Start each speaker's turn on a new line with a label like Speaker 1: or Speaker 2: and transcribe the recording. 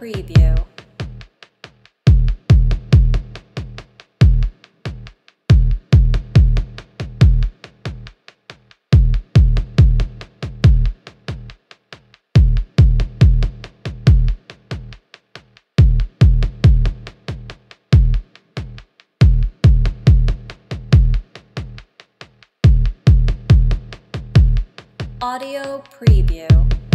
Speaker 1: preview. Audio preview.